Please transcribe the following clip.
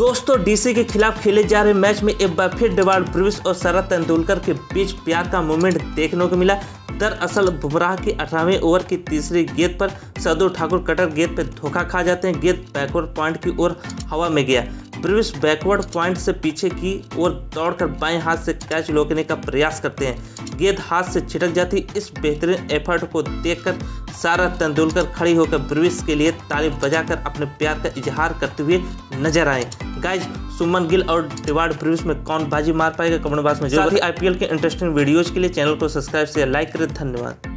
दोस्तों डीसी के खिलाफ खेले जा रहे मैच में एक बार फिर डिवार्ड ब्रुविस और सरा तेंदुलकर के बीच प्यार का मूवमेंट देखने को मिला। दरअसल, बुमराह के अठारहवीं ओवर की तीसरी गेंद पर सदुर ठाकुर कटर गेंद पर धोखा खा जाते हैं। गेंद बैकवर्ड पॉइंट की ओर हवा में गया। ब्रुविस बैकवर्ड पॉइंट से पीछे की ओर दौड़कर बाएँ हाथ से कैच रोकने का प्रयास करते हैं। गेंद हाथ से छिटक जाती, इस बेहतरीन एफर्ट को देखकर सारा तेंदुलकर खड़ी होकर ब्रुविस के लिए ताली बजाकर अपने प्यार का इजहार करते हुए नज़र आए। गाइज़ सुमन गिल और रिवार्ड ब्रुविस में कौन बाजी मार पाएगा कमेंट बॉक्स में जो आईपीएल के इंटरेस्टिंग वीडियोज़ के लिए चैनल को सब्सक्राइब से लाइक करें। धन्यवाद।